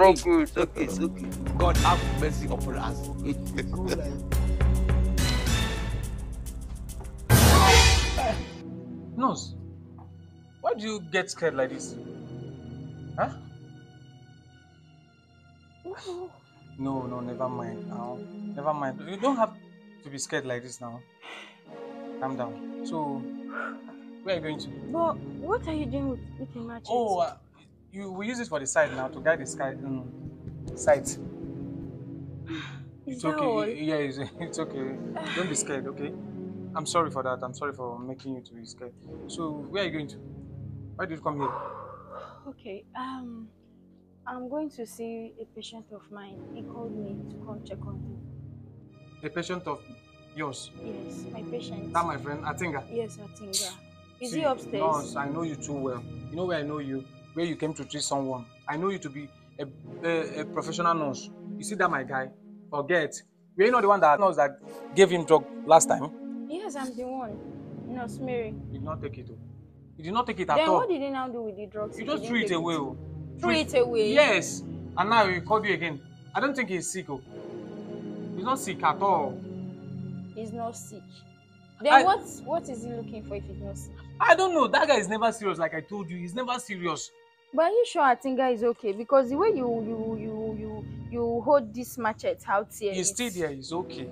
Okay, it's okay, it's okay. God have mercy upon us. Nose, why do you get scared like this? Huh? No, no, never mind now. Never mind. You don't have to be scared like this now. Calm down. So, where are you going to? But what are you doing with, with the machete? Oh, uh, you we use it for the side now to guide the sky um, sight. It's okay. all? Yeah, it's, it's okay. Don't be scared, okay? I'm sorry for that. I'm sorry for making you to be scared. So, where are you going to? Why did you come here? Okay, um, I'm going to see a patient of mine. He called me to come check on him. A patient of yours. Yes, my patient. That my friend, Atinga. Yes, Atinga. Is See, he upstairs? Nurse, I know you too well. You know where I know you? Where you came to treat someone. I know you to be a, a, a professional nurse. You see that my guy? Forget. Were you not the one that nurse that gave him drug last time? Yes, I'm the one. Nurse Mary. You did not take it. You did not take it at Then all. Then what did he now do with the drugs? You just threw it away. oh. Threw it away? Yes. And now he called you again. I don't think he's sick. Oh. He's not sick at all. He's not sick. Then I- what what is he looking for if he's not sick? I don't know. That guy is never serious, like I told you. He's never serious. But are you sure Atinga is okay? Because the way you you you you you hold this machete out here. He's still there. He's okay.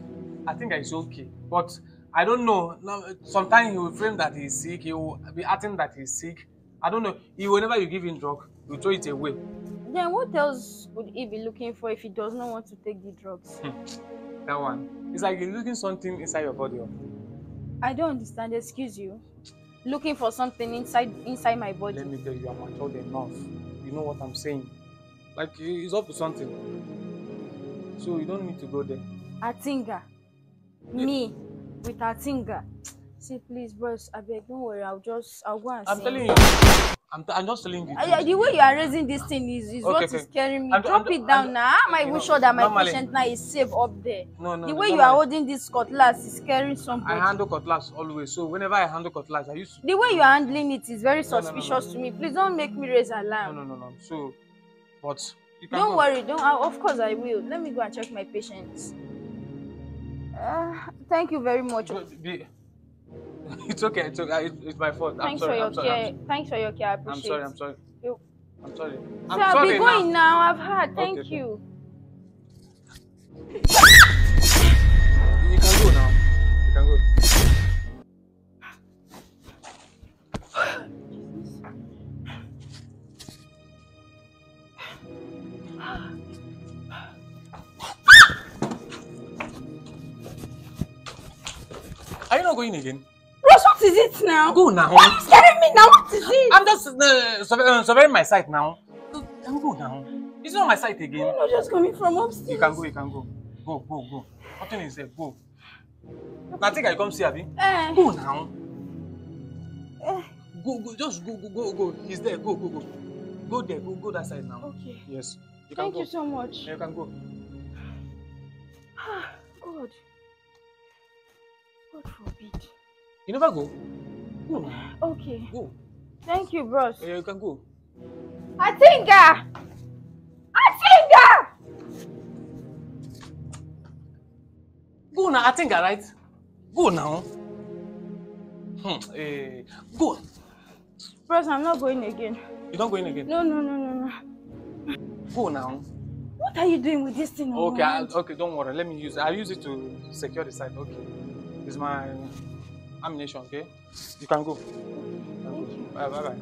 I think he's okay. But I don't know. Now, sometimes he will frame that he's sick. He will be acting that he's sick. I don't know. He whenever you give him drug, you throw it away. Then what else would he be looking for if he does not want to take the drugs? Hmm. That one. It's like you're looking something inside your body. I don't understand. Excuse you. Looking for something inside inside my body. Let me tell you, I'm matured enough. You know what I'm saying. Like he's up to something. So you don't need to go there. Atinga. Me with Atinga. See, please, bros, I beg, don't worry. I'll just, I'll go and I'm see telling you. I'm, t- I'm just telling you. the Uh, the way you are raising this thing is, is Okay, what okay. is scaring me. I'm- Drop I'm- it down I'm- now. How am I you even sure that my normally- patient now is safe up there? No, no. the no, way you normally, are holding this cutlass is scaring somebody. I handle cutlass always. So whenever I handle cutlass, I used to the way you are handling it is very No, no, no, suspicious no. to me. Please don't make me raise No, alarm. no, no, no. So, but you can Don't go. worry. Don't. I, of course I will. Let me go and check my patients. Uh, thank you very much. Go- the- It's okay. It's okay. It's, it's my fault. I'm Thanks sorry. for your I'm sorry. care. I'm, Thanks for your care. I appreciate. I'm sorry. I'm sorry. You- I'm sorry. So I'm I'll be going now. now. I've had. Thank okay. you. You can go now. You can go. Are you not going again? What is it now? Go now. Why are you scaring me now? What is it? I'm just uh, uh, surveying my site now. Can go now. It's not my site again. You're not just coming from upstairs. You can go, you can go. Go, go, go. Nothing is there. Go. I think I come see Abi. Eh, Go now. eh, Go, go, just go, go, go, go. He's there. Go, go, go. Go there. Go, go that side now. okay. Yes. You Thank go. you so much. Yeah, you can go. God. God forbid. You never go. Go. Okay. Go. Thank you, bros. Yeah, you can go. Atinga! Atinga! Go now. I right. Go now. Hmm. Eh, go. Bros, I'm not going again. You don't go in again. No, no, no, no, no. Go now. What are you doing with this thing? Okay, I, okay, don't worry. Let me use it. I'll use it to secure the site. Okay. It's my ammunition, okay? You can go. Thank you. Bye bye bye.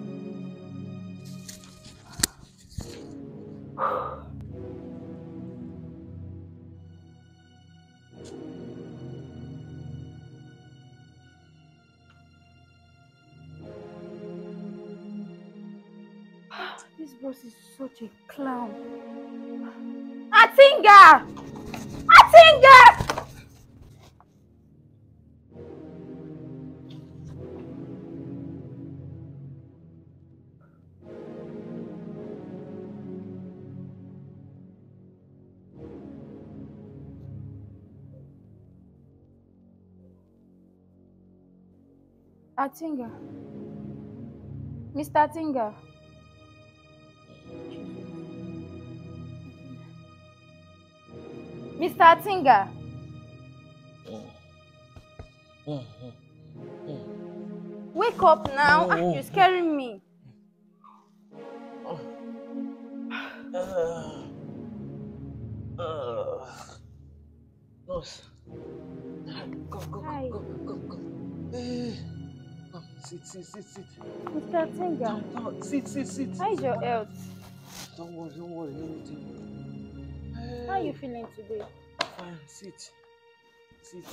Ah, this bros is such a clown. Atinga! Atinga. Mr. Atinga. Mr. Tinga. Wake up now. Ah, you're scaring me. Uh, uh, nurse. Go, go, Hi. go, go, go, go. Sit, sit, sit, sit. Mr. Tinga. Come, come, sit, sit, sit. How is your health? Don't worry, don't worry, anything. How are you feeling today? Fine, sit. Sit.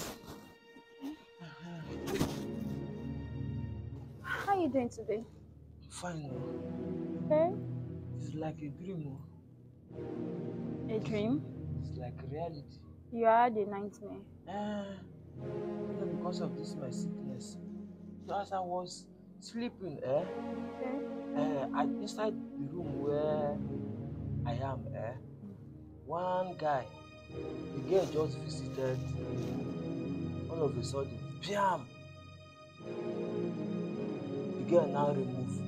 How are you doing today? Fine, oh. Okay. It's like a dream, oh. A dream? It's like reality. You had a nightmare. Ah, know, because of this my sickness. As I was sleeping, eh, Okay. eh, I inside the room where I am, eh, one guy, the girl just visited. All of a sudden, bam! The girl now remove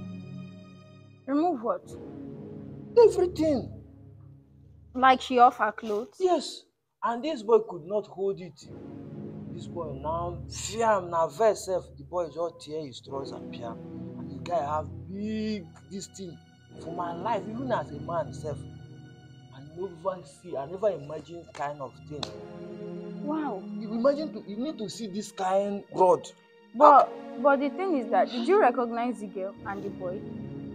Remove what? everything. Like she off her clothes? Yes, and this boy could not hold it. This boy now fiam na vex sef the boy just tear his trouser piam and the guy have big this thing for my life even as a man sef I never see I never imagine kind of thing. Wow. You imagine to you need to see this kind rod. But but the thing is that did you recognize the girl and the boy?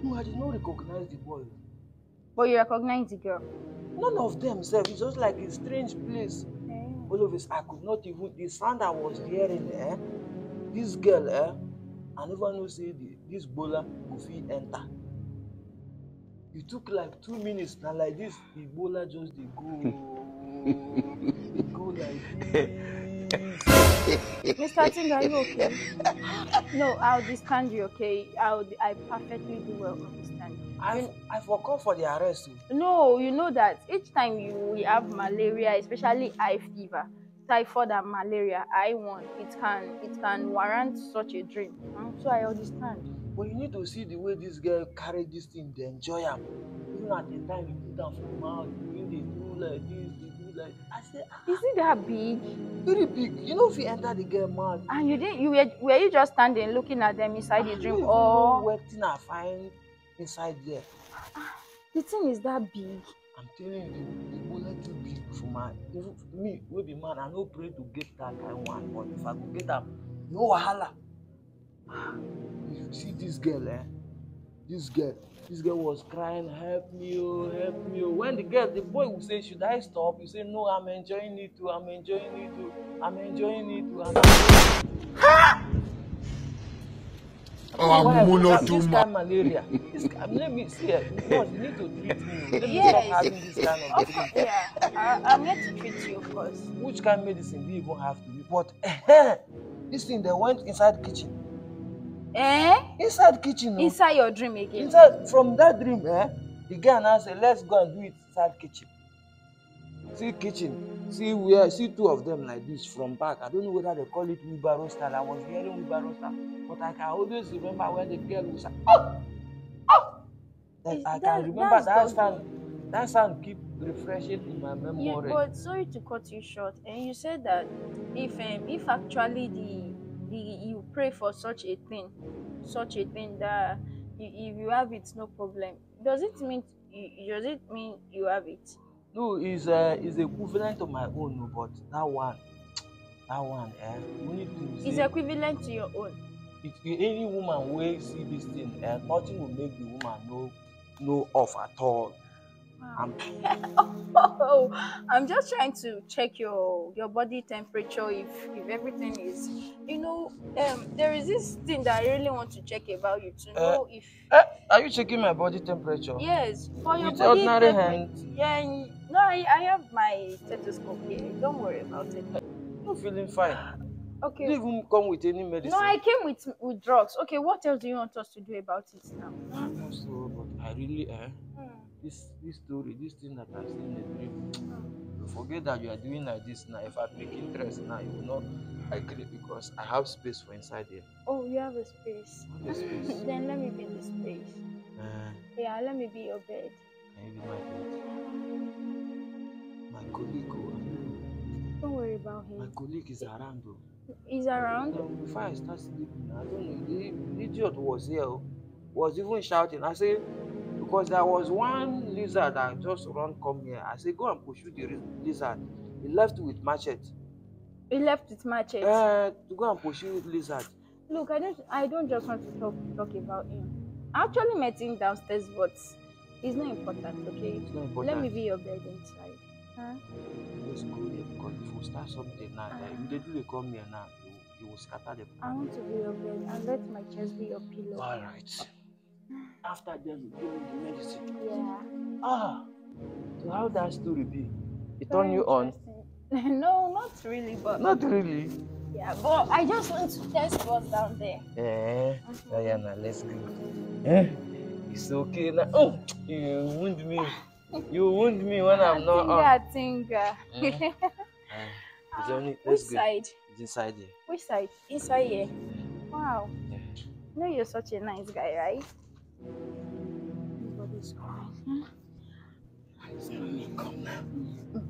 No, I did not recognize the boy. But you recognize the girl. None of them sef it's just like a strange place. All of us i could not even the sound i was hearing eh this girl eh i never know say the this bola go enter e took like two minutes na like this the bola just dey go dey go like this Mr. Tinga, are you okay? No, I'll understand you, okay? I'll I perfectly do well understand. I i for come for the arrest No, you know that each time you we have malaria, especially eye fever, typhoid and malaria, I want it can it can warrant such a dream. Hmm, So I understand. but you need to see the way this girl carry this thing dey enjoy am even at the time you put am for mouth you dey do like this dey do like i say ah Is it that big? very big you know if fit enter the girl mouth And you didn't you were were you just standing looking at them inside the dream no even know or wetin i find inside there. The thing is that big? i'm telling you the bullet too big for my even me wey be man i no pray to get that kind one but if i go get am no wahala. If you see this girl eh this girl this girl was crying help me oh help me oh. When the girl the boy will say should i stop? You say no i'm enjoying it too i'm enjoying it too i'm enjoying it too and Oh? I'm not this too kind malaria this let me see nurse you need to treat me let me Yes. stop having this kind of Of dream. course, yeah. I, I'm here to treat you, of course. which kind medicine do you even have to be but eh, this thing they went inside kitchen Eh? inside kitchen oh. Inside your dream again. inside from that dream eh the guy now say let's go and do it inside kitchen see kitchen see where see two of them like this from back i don't know whether they call it wheelbarrow style i was hearing wheelbarrow style but i can always remember when the girl will say oh oh like Is i that- can remember that's that sound that sound keep refreshing in my memory. You, but sorry to cut you short, and you said that if um, if actually the the you pray for such a thing, such a thing that you, if you have it, no problem. Does it mean you, does it mean you have it? no is uh, is equivalent to my own but that one that one eh It's say equivalent to your own. It any woman wey see this thing eh nothing go make the woman no no off at all. I'm Oh, I'm just trying to check your your body temperature if if everything is you know um there is this thing that I really want to check about you to know if eh are you checking my body temperature. yes for your with body ordinary hand. Yeah no I, I have my stethoscope here. Don't worry about it. No feeling fine okay no even come with any medicine. no I came with with drugs okay what else do you want us to do about it now no so but i really eh Hmm, this this story this thing that i see in the dream hmm. you forget that you are doing like this now if i pick interest now you will not agree because i have space for inside here. oh you have a space Have a space. then let me be the space Uh, yeah let me be your bed can you be my bed? My colleague, oh, colleague is around though. He's around. Before I start sleeping, I don't know, the, idiot was here, oh, was even shouting. I say, because there was one lizard that just run come here. I say, go and pursue the lizard. He left with machete. He left with machete. Uh, to go and pursue lizard. Look, I don't I don't just want to talk talk about him. I actually met him downstairs, but it's not important, okay? It's not important. Let me be your bed inside. Huh? Let's here because if we start something now, like, if they come here now, you, you will scatter the I want to be your bed and let my chest be your pillow. All right. After them, you give me the medicine. Yeah. Ah, so how that story be? It turn Very you on? no, not really, but Not really. yeah, but I just want to test what's down there. Eh, Diana, let's go. Eh, it's okay now. Oh, you wound me. You wound me when I'm not on. I think, uh, Eh, it's only, Which let's side? It's inside here. Which side? Inside here. Yeah. Wow. Yeah. You know you're such a nice guy, right? Nobody's coming. It's not come now.